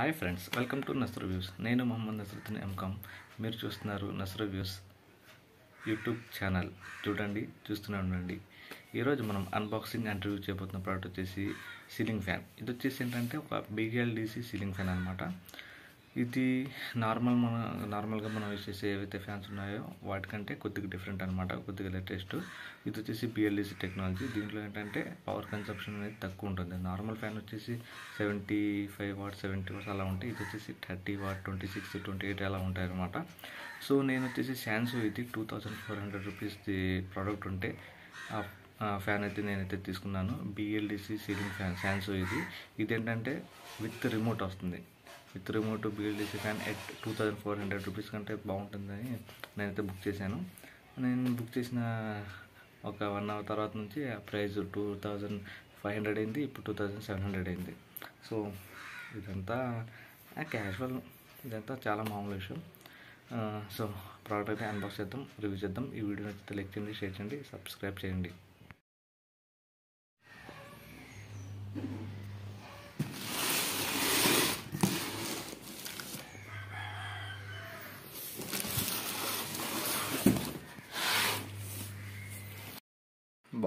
Hi friends welcome to Nasra views. నేను Mohammed Nasaruddin MCom. మీరు చూస్తున్నారు నస్ర వ్యూస్ యూట్యూబ్ ఛానల్. చూడండి చూస్తూనే ఉండండి. ఈరోజు మనం అన్బాక్సింగ్ అండ్ రివ్యూ చేయబోతున్న ప్రోడక్ట్ వచ్చేసి సీలింగ్ ఫ్యాన్ ఇది వచ్చేసి ఏంటంటే ఒక బీఎల్డిసి సీలింగ్ ఫ్యాన్ అనమాట ఇది నార్మల్ మన నార్మల్గా మనం యూస్ చేసే ఏవైతే ఫ్యాన్స్ ఉన్నాయో వాటికంటే కొద్దిగా డిఫరెంట్ అనమాట కొద్దిగా లేటెస్ట్ ఇది వచ్చేసి బిఎల్ఈసి టెక్నాలజీ దీంట్లో ఏంటంటే పవర్ కన్సప్షన్ అనేది తక్కువ ఉంటుంది. నార్మల్ ఫ్యాన్ వచ్చేసి seventy five watt seventy watts అలా ఉంటాయి. ఇది వచ్చేసి thirty watt twenty six twenty eight అలా ఉంటాయి అనమాట సో నేను వచ్చేసి శాన్సో ఇది టూ థౌజండ్ ఫోర్ హండ్రెడ్ రూపీస్ది ప్రోడక్ట్ ఉంటే ఆ ఫ్యాన్ అయితే నేనైతే తీసుకున్నాను. బిఎల్డిసి సీలింగ్ ఫ్యాన్ శాన్సో ఇది. ఇదేంటంటే విత్ రిమోట్ వస్తుంది. With remote BLDC fan at two thousand four hundred rupees కంటే బాగుంటుందని నేనైతే బుక్ చేశాను. నేను బుక్ చేసిన ఒక వన్ అవర్ తర్వాత నుంచి ఆ price two thousand five hundred అయింది ఇప్పుడు టూ థౌజండ్ సెవెన్ హండ్రెడ్ అయింది. సో ఇదంతా క్యాజువల్ ఇదంతా చాలా మామూలు విషయం. సో ప్రోడక్ట్ అయితే అన్బాక్స్ చేద్దాం రివ్యూ చేద్దాం. ఈ వీడియో నచ్చితే లైక్ చేయండి షేర్ చేయండి సబ్స్క్రైబ్ చేయండి.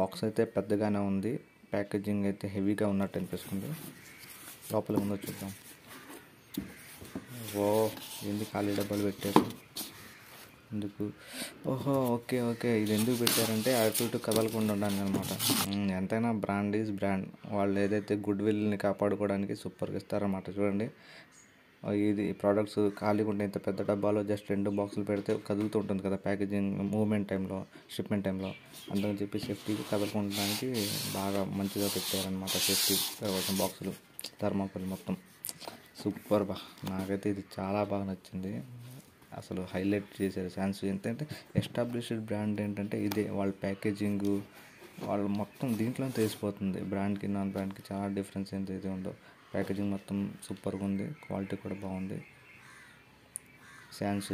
బాక్స్ అయితే పెద్దగానే ఉంది. ప్యాకేజింగ్ అయితే హెవీగా ఉన్నట్టు అనిపిస్తుంది. లోపల ఉందో చూద్దాం. ఓ ఎందుకు ఖాళీ డబ్బాలు పెట్టారు? ఎందుకు? ఓహో ఓకే ఓకే. ఇది ఎందుకు పెట్టారంటే అటు ఇటు కదలకుండా ఉండడానికి అనమాట ఎంతైనా బ్రాండ్ ఈజ్ బ్రాండ్. వాళ్ళు ఏదైతే గుడ్ విల్ని కాపాడుకోవడానికి సూపర్గా ఇస్తారన్నమాట. చూడండి. ఇది ప్రోడక్ట్స్ ఖాళీగా ఉంటే ఇంత పెద్ద డబ్బాలో జస్ట్ రెండు బాక్సులు పెడితే కదులుతూ ఉంటుంది కదా ప్యాకేజింగ్ మూవ్మెంట్ టైంలో షిప్మెంట్ టైంలో అందుకని చెప్పి సేఫ్టీ కదలకుండడానికి బాగా మంచిగా పెట్టారనమాట సేఫ్టీ కోసం బాక్సులు థర్మాకోల్ మొత్తం. సూపర్ బా. నాకైతే ఇది చాలా బాగా నచ్చింది. అసలు హైలైట్ చేశారు. శాన్స్ ఏంటంటే ఎస్టాబ్లిష్డ్ బ్రాండ్ ఏంటంటే ఇదే. వాళ్ళ ప్యాకేజింగ్ వాళ్ళు మొత్తం దీంట్లో తెలిసిపోతుంది బ్రాండ్కి నాన్ బ్రాండ్కి చాలా డిఫరెన్స్ ఏంటైతే ఉందో ప్యాకేజింగ్ మొత్తం సూపర్గా ఉంది క్వాలిటీ కూడా బాగుంది. శాన్స్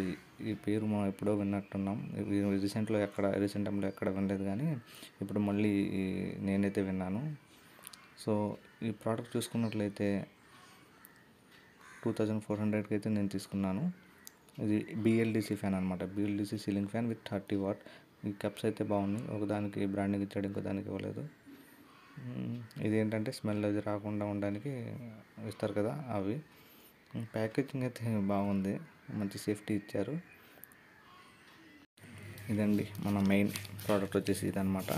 ఈ పేరు మనం ఎప్పుడో విన్నట్టున్నాం. రీసెంట్లో ఎక్కడ రీసెంట్ టైంలో ఎక్కడ వినలేదు కానీ ఇప్పుడు మళ్ళీ నేనైతే విన్నాను. సో ఈ ప్రోడక్ట్ చూసుకున్నట్లయితే టూ థౌజండ్ ఫోర్ హండ్రెడ్కి అయితే నేను తీసుకున్నాను. ఇది బిఎల్డిసి ఫ్యాన్ అనమాట BLDC ceiling fan with thirty watt ఈ కప్స్ అయితే బాగున్నాయి. ఒకదానికి బ్రాండింగ్ ఇచ్చాడు ఇంకో దానికి ఇవ్వలేదు. ఇది ఏంటంటే స్మెల్ అది రాకుండా ఉండడానికి ఇస్తారు కదా అవి. ప్యాకేజింగ్ అయితే బాగుంది. మంచి సేఫ్టీ ఇచ్చారు. ఇదండి మన మెయిన్ ప్రోడక్ట్ వచ్చేసి ఇదనమాట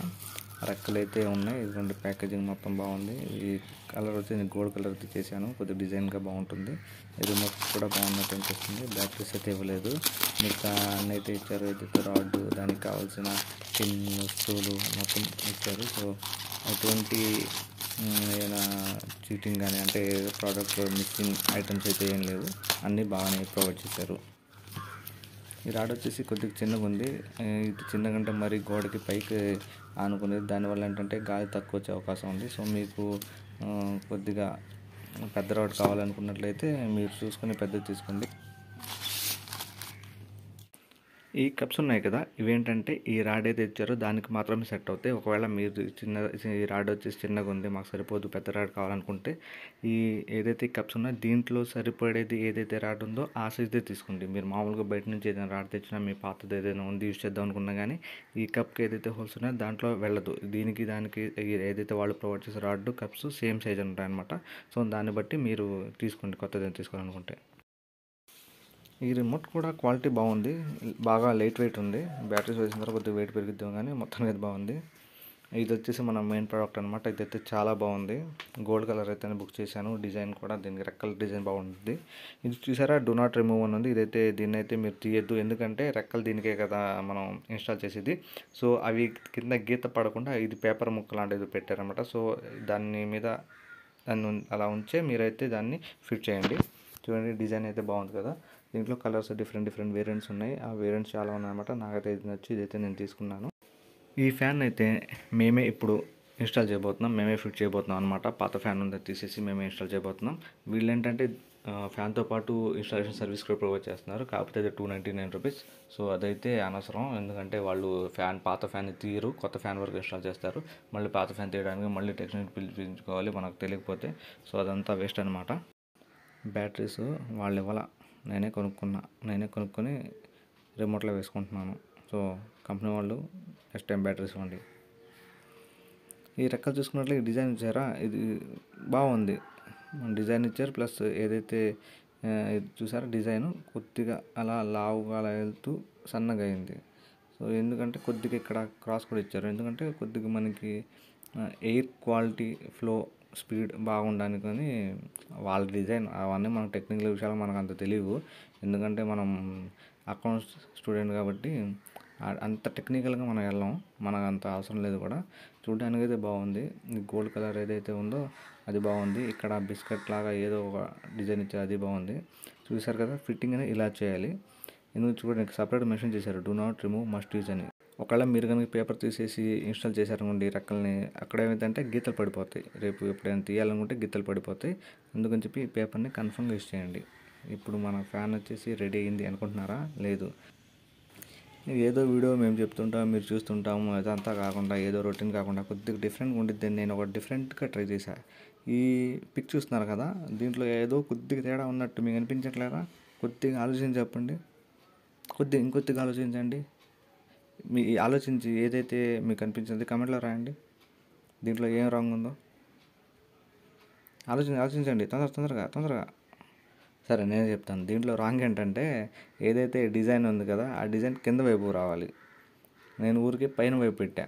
రెక్కలు అయితే ఉన్నాయి. ఇదిగోండి ప్యాకేజింగ్ మొత్తం బాగుంది. ఈ కలర్ వచ్చి నేను గోల్డ్ కలర్ చేశాను. కొద్దిగా డిజైన్గా బాగుంటుంది. రిమోట్ కూడా బాగున్నట్టు అనిపిస్తుంది. బ్యాటరీస్ అయితే ఇవ్వలేదు. మిగతా అన్నీ అయితే ఇచ్చారు. ఏదైతే రాడ్ దానికి కావాల్సిన పిన్ వస్తువులు మొత్తం ఇచ్చారు. సో ఎటువంటి ఏదైనా చీటింగ్ కానీ అంటే ప్రోడక్ట్ మిస్సింగ్ ఐటమ్స్ అయితే ఏం లేవు. అన్నీ బాగానే ప్రొవైడ్ చేశారు. ఈ రాడ్ వచ్చేసి కొద్దిగా చిన్నగా ఉంది. ఇది చిన్నగంటే మరి గోడకి పైకి ఆనుకునేది దానివల్ల ఏంటంటే గాలి తక్కువ వచ్చే అవకాశం ఉంది. సో మీకు కొద్దిగా పెద్ద రాడ్ కావాలనుకున్నట్లయితే మీరు చూసుకుని పెద్దది తీసుకోండి. ఈ కప్స్ ఉన్నాయి కదా ఇవేంటంటే ఈ రాడ్ అయితే ఇచ్చారో దానికి మాత్రమే సెట్ అవుతాయి. ఒకవేళ మీరు చిన్న ఈ రాడ్ వచ్చేసి చిన్నగా ఉంది మాకు సరిపోదు పెద్ద రాడ్ కావాలనుకుంటే ఈ ఏదైతే కప్స్ ఉన్నాయో దీంట్లో సరిపడేది ఏదైతే రాడ్ ఉందో ఆ సైజ్దే తీసుకోండి. మీరు మామూలుగా బయట నుంచి ఏదైనా రాడ్ తెచ్చినా మీ పాతది ఏదైనా ఉంది యూజ్ చేద్దాం అనుకున్నా కానీ ఈ కప్కి ఏదైతే హోల్స్ ఉన్నాయో దాంట్లో వెళ్ళదు. దీనికి దానికి ఏదైతే వాళ్ళు ప్రొవైడ్ చేసే రాడ్ కప్స్ సేమ్ సైజ్ ఉంటాయన్నమాట సో దాన్ని బట్టి మీరు తీసుకోండి కొత్తది తీసుకోవాలనుకుంటే. ఈ రిమోట్ కూడా క్వాలిటీ బాగుంది. బాగా లైట్ వెయిట్ ఉంది. బ్యాటరీస్ వేసిన తర్వాత కొద్దిగా వెయిట్ పెరుగుద్దాం కానీ మొత్తం అయితే బాగుంది. ఇది వచ్చేసి మన మెయిన్ ప్రోడక్ట్ అనమాట ఇదైతే చాలా బాగుంది. గోల్డ్ కలర్ అయితే బుక్ చేశాను. డిజైన్ కూడా దీనికి రెక్కల డిజైన్ బాగుంటుంది ఇది చూసారా? డో నాట్ రిమూవ్ అని ఉంది. ఇదైతే దీన్ని అయితే మీరు తీయద్దు. ఎందుకంటే రెక్కలు దీనికే కదా మనం ఇన్స్టాల్ చేసేది. సో అవి కింద గీత పడకుండా ఇది పేపర్ ముక్క లాంటిది పెట్టారనమాట సో దాని మీద దాన్ని అలా ఉంచే మీరైతే దాన్ని ఫిట్ చేయండి. చూడండి డిజైన్ అయితే బాగుంది కదా. దీంట్లో కలర్స్ డిఫరెంట్ డిఫరెంట్ వేరియంట్స్ ఉన్నాయి. ఆ వేరియంట్స్ చాలా ఉన్నాయన్నమాట. నాకైతే ఇది నచ్చి ఇదైతే నేను తీసుకున్నాను. ఈ ఫ్యాన్ అయితే మేమే ఇప్పుడు ఇన్స్టాల్ చేయబోతున్నాం. మేమే ఫిట్ చేయబోతున్నాం అనమాట పాత ఫ్యాన్ ఉంది తీసేసి మేమే ఇన్స్టాల్ చేయబోతున్నాం. వీళ్ళు ఏంటంటే ఫ్యాన్తో పాటు ఇన్స్టాలేషన్ సర్వీస్ కూడా ప్రొవైడ్ చేస్తున్నారు. కాకపోతే అది two ninety nine rupees. So అదైతే అనవసరం. ఎందుకంటే వాళ్ళు ఫ్యాన్ పాత ఫ్యాన్ తీయరు. కొత్త ఫ్యాన్ వరకు ఇన్స్టాల్ చేస్తారు. మళ్ళీ పాత ఫ్యాన్ తీయడానికి మళ్ళీ టెక్నీషియన్ పిలిపించుకోవాలి మనకు తెలియకపోతే. సో అదంతా వేస్ట్ అనమాట బ్యాటరీస్ వాళ్ళు ఇవ్వాల? నేనే కొనుక్కున్నా నేనే కొనుక్కొని రిమోట్లో వేసుకుంటున్నాను. సో కంపెనీ వాళ్ళు నెక్స్ట్ టైం బ్యాటరీస్ ఇవ్వండి. ఈ రెక్కలు చూసుకున్నట్లు ఈ డిజైన్ ఇచ్చారా? ఇది బాగుంది. డిజైన్ ఇచ్చారు ప్లస్ ఏదైతే చూసారో చూసారా డిజైన్? కొద్దిగా అలా లావుగా అలా వెళ్తూ సన్నగా అయింది. సో ఎందుకంటే కొద్దిగా ఇక్కడ క్రాస్ కూడా ఇచ్చారు. ఎందుకంటే కొద్దిగా మనకి ఎయిర్ క్వాలిటీ ఫ్లో స్పీడ్ బాగుండడానికని వాళ్ళ డిజైన్ అవన్నీ మనకు టెక్నికల్ విషయాలు మనకు అంత తెలియవు. ఎందుకంటే మనం అకౌంట్స్ స్టూడెంట్ కాబట్టి అంత టెక్నికల్గా మనం వెళ్ళాం. మనకు అంత అవసరం లేదు కూడా. చూడడానికి అయితే బాగుంది గోల్డ్ కలర్ ఏదైతే ఉందో అది బాగుంది. ఇక్కడ బిస్కెట్ లాగా ఏదో ఒక డిజైన్ ఇచ్చారు అది బాగుంది. చూసారు కదా ఫిట్టింగ్ అనేది ఇలా చేయాలి. ఎందుకు చూడండి సపరేట్ మెన్షన్ చేశారు. Do not remove must use అని. ఒకవేళ మీరు కనుక పేపర్ తీసేసి ఇన్స్టాల్ చేశారనుకోండి రెక్కల్ని అక్కడ ఏమైందంటే గీతలు పడిపోతాయి. రేపు ఎప్పుడైనా తీయాలనుకుంటే గీతలు పడిపోతాయి. అందుకని చెప్పి పేపర్ని కన్ఫర్మ్గా యూజ్ చేయండి. ఇప్పుడు మన ఫ్యాన్ వచ్చేసి రెడీ అయింది అనుకుంటున్నారా? లేదు. ఏదో వీడియో మేము చెప్తుంటాం మీరు చూస్తుంటాము. అదంతా కాకుండా ఏదో రొటీన్ కాకుండా కొద్దిగా డిఫరెంట్గా ఉండిద్ది నేను ఒక డిఫరెంట్గా ట్రై చేశాను ఈ పిక్ చూస్తున్నారు కదా దీంట్లో ఏదో కొద్దిగా తేడా ఉన్నట్టు మీకు అనిపించట్లేదా? కొద్దిగా ఆలోచించి చెప్పండి కొద్దిగా ఇంకొద్దిగా ఆలోచించండి. మీ ఆలోచించి ఏదైతే మీకు అనిపించింది కమెంట్లో రాయండి. దీంట్లో ఏం రాంగ్ ఉందో. ఆలోచించి ఆలోచించండి. తొందర తొందరగా తొందరగా. సరే నేను చెప్తాను. దీంట్లో రాంగ్ ఏంటంటే ఏదైతే డిజైన్ ఉంది కదా ఆ డిజైన్ కింద వైపు రావాలి. నేను ఊరికి పైన వైపు పెట్టా.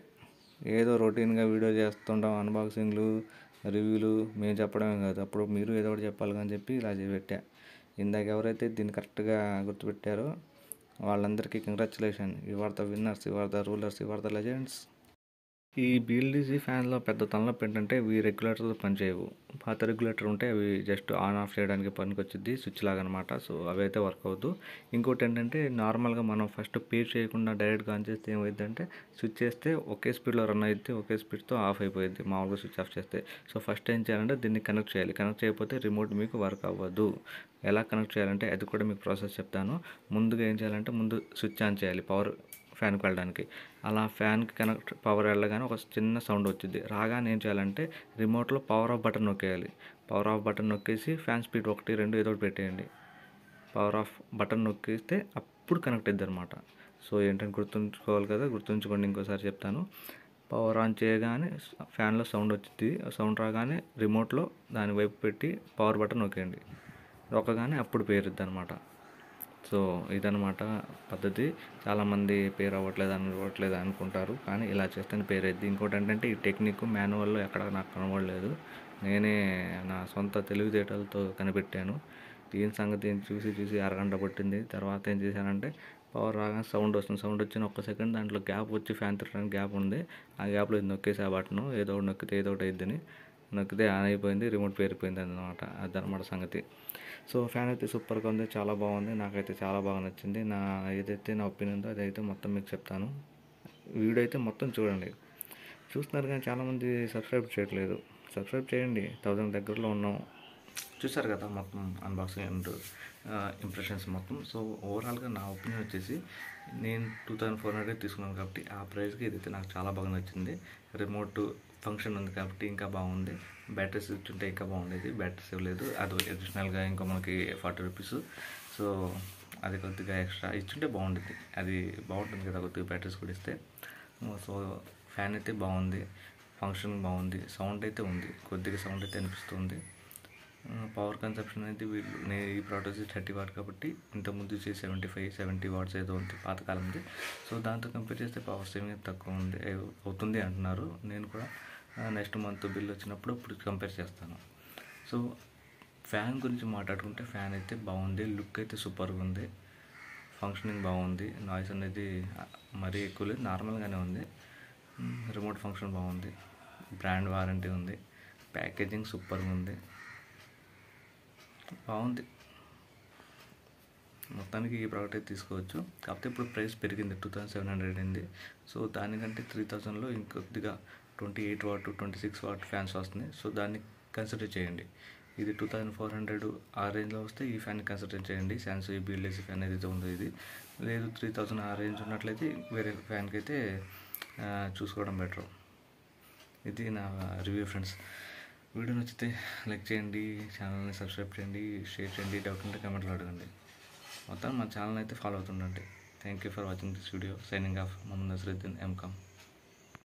ఏదో రొటీన్గా వీడియో చేస్తుంటాం అన్బాక్సింగ్లు రివ్యూలు మేము చెప్పడమే కాదు. అప్పుడు మీరు ఏదో ఒకటి చెప్పాలి అని చెప్పి ఇలా చేసి పెట్టా. ఇందాక ఎవరైతే దీన్ని కరెక్ట్గా గుర్తుపెట్టారో వాళ్ళందరికీ congratulation you are the winners you are the rulers you are the legends ఈ బీఎల్డీసీ ఫ్యాన్లో పెద్ద తలనొప్పి ఏంటంటే ఇవి రెగ్యులేటర్లు పనిచేయవు. పాత రెగ్యులేటర్ ఉంటే అవి జస్ట్ ఆన్ ఆఫ్ చేయడానికి పనికి వచ్చింది స్విచ్ లాగా అనమాట సో అవి అయితే వర్క్ అవ్వదు. ఇంకోటి ఏంటంటే నార్మల్గా మనం ఫస్ట్ పే చేయకుండా డైరెక్ట్గా ఆన్ చేస్తే ఏమైందంటే స్విచ్ చేస్తే ఒకే స్పీడ్లో రన్ అయితే ఒకే స్పీడ్తో ఆఫ్ అయిపోయింది మామూలుగా స్విచ్ ఆఫ్ చేస్తే. సో ఫస్ట్ ఏం చేయాలంటే దీన్ని కనెక్ట్ చేయాలి. కనెక్ట్ చేయకపోతే రిమోట్ మీకు వర్క్ అవ్వదు. ఎలా కనెక్ట్ చేయాలంటే అది కూడా మీకు ప్రాసెస్ చెప్తాను. ముందుగా ఏం చేయాలంటే ముందు స్విచ్ ఆన్ చేయాలి. పవర్ ఫ్యాన్కి వెళ్ళడానికి. అలా ఫ్యాన్కి కనెక్ట్ పవర్ వెళ్ళగానే ఒక చిన్న సౌండ్ వచ్చింది రాగానే ఏం చేయాలంటే రిమోట్లో పవర్ ఆఫ్ బటన్ నొక్కేయాలి. పవర్ ఆఫ్ బటన్ నొక్కేసి ఫ్యాన్ స్పీడ్ ఒకటి రెండు ఏదో ఒకటి పెట్టేయండి. పవర్ ఆఫ్ బటన్ నొక్కిస్తే అప్పుడు కనెక్ట్ అయింది అనమాట సో ఏంటంటే గుర్తుంచుకోవాలి కదా గుర్తుంచుకోండి ఇంకోసారి చెప్తాను. పవర్ ఆన్ చేయగానే ఫ్యాన్లో సౌండ్ వచ్చింది సౌండ్ రాగానే రిమోట్లో దాని వైపు పెట్టి పవర్ బటన్ నొక్కేయండి. నొక్కగానే అప్పుడు పేరుద్ది అనమాట సో ఇదనమాట పద్ధతి. చాలామంది పేరు అవ్వట్లేదు అవ్వట్లేదు అనుకుంటారు. కానీ ఇలా చేస్తేనే పేరు అయింది ఇంకోటి ఏంటంటే ఈ టెక్నిక్ మాన్యువల్లో ఎక్కడ నాకు కనబడలేదు. నేనే నా సొంత తెలివితేటలతో కనిపెట్టాను. దీని సంగతి చూసి చూసి అరగంట పట్టింది. తర్వాత ఏం చేశానంటే పవర్ రాగానే సౌండ్ వస్తుంది. సౌండ్ వచ్చిన ఒక్క సెకండ్ దాంట్లో గ్యాప్ వచ్చి ఫ్యాన్ తిరగడానికి గ్యాప్ ఉంది. ఆ గ్యాప్లో ఇది నొక్కేసి ఆ బటన్ ఏదో ఒకటి నొక్కితే ఏదో ఒకటి అయిద్దని. నొక్కితే ఆన్ అయిపోయింది రిమోట్ పేరిపోయింది అన్నమాట అదనమాట సంగతి. సో ఫ్యాన్ అయితే సూపర్గా ఉంది చాలా బాగుంది నాకైతే చాలా బాగా నచ్చింది. నా ఏదైతే నా ఒపీనియన్ ఉందో అదైతే మొత్తం మీకు చెప్తాను. వీడియో అయితే మొత్తం చూడండి. చూస్తున్నారు కానీ చాలామంది సబ్స్క్రైబ్ చేయట్లేదు. సబ్స్క్రైబ్ చేయండి థౌజండ్ దగ్గరలో ఉన్నాం. చూసారు కదా మొత్తం అన్బాక్సింగ్ అండ్ ఇంప్రెషన్స్ మొత్తం. సో ఓవరాల్గా నా ఒపీనియన్ వచ్చేసి నేను టూ థౌజండ్ ఫోర్ హండ్రెడ్ తీసుకున్నాను కాబట్టి ఆ ప్రైస్కి ఇదైతే నాకు చాలా బాగా నచ్చింది. రిమోట్ ఫంక్షన్ ఉంది కాబట్టి ఇంకా బాగుంది. బ్యాటరీస్ ఇచ్చుంటే ఇంకా బాగుండేది. బ్యాటరీస్ ఇవ్వలేదు. అది అడిషనల్గా ఇంకా మనకి ఫార్టీ రూపీస్ సో అది కొద్దిగా ఎక్స్ట్రా ఇచ్చుంటే బాగుండేది. అది బాగుంటుంది కదా కొద్దిగా బ్యాటరీస్ కూడా ఇస్తే. సో ఫ్యాన్ అయితే బాగుంది. ఫంక్షన్ బాగుంది. సౌండ్ అయితే ఉంది. కొద్దిగా సౌండ్ అయితే అనిపిస్తుంది. Hmm, పవర్ కన్సప్షన్ అనేది వీళ్ళు నేను ఈ ప్రోడక్ట్ థర్టీ వాట్ కాబట్టి ఇంతకుముందు వచ్చి సెవెంటీ ఫైవ్ సెవెంటీ వాట్స్ ఏదో ఉంది పాతకాలంది సో దాంతో కంపేర్ చేస్తే పవర్ సేవింగ్ తక్కువ ఉంది. అవుతుంది అంటున్నారు. నేను కూడా నెక్స్ట్ మంత్ బిల్ వచ్చినప్పుడు ఇప్పుడు కంపేర్ చేస్తాను. సో ఫ్యాన్ గురించి మాట్లాడుకుంటే ఫ్యాన్ అయితే బాగుంది లుక్ అయితే సూపర్గా ఉంది ఫంక్షనింగ్ బాగుంది నాయిస్ అనేది మరీ ఎక్కువ లేదు నార్మల్గానే ఉంది. రిమోట్ ఫంక్షన్ బాగుంది బ్రాండ్ వారంటీ ఉంది ప్యాకేజింగ్ సూపర్గా ఉంది. బాగుంది. మొత్తానికి ఈ ప్రోడక్ట్ అయితే తీసుకోవచ్చు. కాకపోతే ఇప్పుడు ప్రైస్ పెరిగింది టూ థౌసండ్ సెవెన్ హండ్రెడ్ అయింది. సో దానికంటే త్రీ థౌసండ్లో ఇంకొద్దిగా twenty eight watt twenty six watt fans వస్తున్నాయి. సో దాన్ని కన్సిడర్ చేయండి. ఇది టూ థౌసండ్ ఫోర్ హండ్రెడ్ ఆ రేంజ్లో వస్తే ఈ ఫ్యాన్ కన్సిడర్ చేయండి. శాంసంగ్ బిఎల్ఏసీ ఫ్యాన్ ఏదైతే ఉందో ఇది. లేదు త్రీ థౌసండ్ ఆ రేంజ్ ఉన్నట్లయితే వేరే ఫ్యాన్కి అయితే చూసుకోవడం బెటర్. ఇది నా రివ్యూ ఫ్రెండ్స్. వీడియో నచ్చితే లైక్ చేయండి ఛానల్ని సబ్స్క్రైబ్ చేయండి షేర్ చేయండి డౌట్ ఉంటే కమెంట్లో అడగండి. మొత్తం మా ఛానల్ అయితే follow అవుతుండండి. Thank you for watching this video signing off Mohammed Nasaruddin MCom